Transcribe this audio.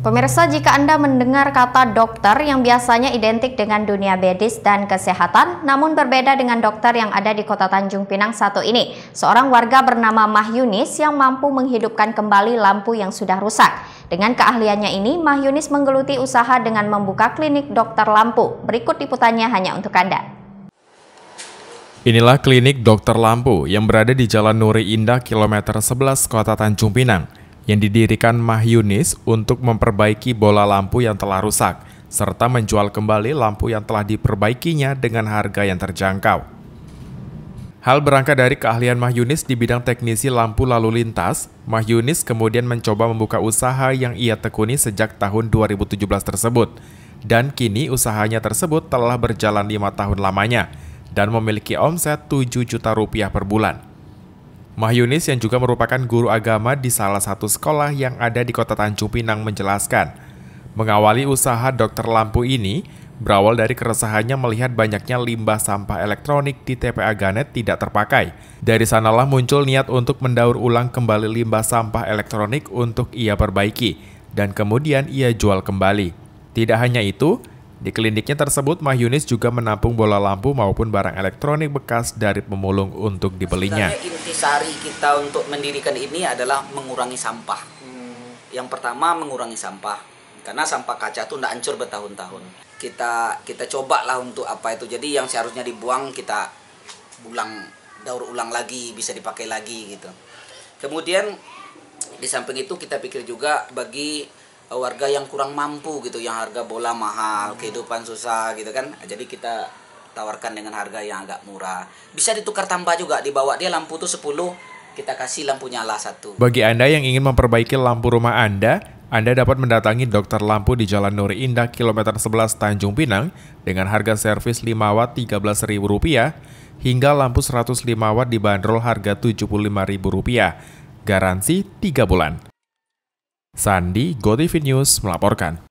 Pemirsa, jika Anda mendengar kata dokter yang biasanya identik dengan dunia medis dan kesehatan, namun berbeda dengan dokter yang ada di kota Tanjung Pinang satu ini, seorang warga bernama Mah Yunis yang mampu menghidupkan kembali lampu yang sudah rusak. Dengan keahliannya ini, Mah Yunis menggeluti usaha dengan membuka klinik dokter lampu. Berikut liputannya hanya untuk Anda. Inilah klinik dokter lampu yang berada di Jalan Nuri Indah, kilometer 11, kota Tanjung Pinang yang didirikan Mah Yunis untuk memperbaiki bola lampu yang telah rusak, serta menjual kembali lampu yang telah diperbaikinya dengan harga yang terjangkau. Hal berangkat dari keahlian Mah Yunis di bidang teknisi lampu lalu lintas, Mah Yunis kemudian mencoba membuka usaha yang ia tekuni sejak tahun 2017 tersebut. Dan kini usahanya tersebut telah berjalan lima tahun lamanya dan memiliki omset 7 juta rupiah per bulan. Mahyunis yang juga merupakan guru agama di salah satu sekolah yang ada di kota Tanjung Pinang menjelaskan, mengawali usaha dokter lampu ini berawal dari keresahannya melihat banyaknya limbah sampah elektronik di TPA Ganet tidak terpakai. Dari sanalah muncul niat untuk mendaur ulang kembali limbah sampah elektronik untuk ia perbaiki, dan kemudian ia jual kembali. Tidak hanya itu, di kliniknya tersebut, Mah Yunis juga menampung bola lampu maupun barang elektronik bekas dari pemulung untuk dibelinya. intisari kita untuk mendirikan ini adalah mengurangi sampah. Hmm. Yang pertama mengurangi sampah, karena sampah kaca itu tidak hancur bertahun-tahun. Kita kita coba lah untuk apa itu. Jadi yang seharusnya dibuang kita ulang daur ulang lagi, bisa dipakai lagi gitu. Kemudian di samping itu kita pikir juga bagi warga yang kurang mampu gitu yang harga bola mahal kehidupan susah gitu kan jadi kita tawarkan dengan harga yang agak murah bisa ditukar tambah juga dibawa dia lampu tuh 10 kita kasih lampu nyala satu bagi anda yang ingin memperbaiki lampu rumah anda anda dapat mendatangi dokter lampu di Jalan Nuri Indah kilometer 11 Tanjung Pinang dengan harga servis 5 watt Rp13.000 hingga lampu 105 watt dibanderol harga Rp75.000. Garansi 3 bulan. Sandi, GoTV News melaporkan.